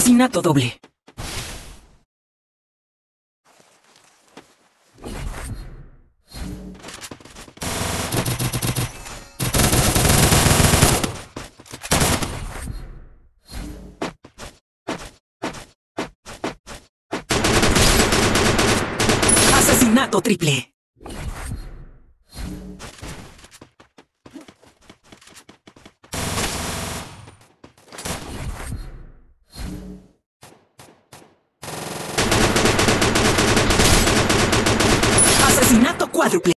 Asesinato doble. Asesinato triple. Asesinato cuádruple.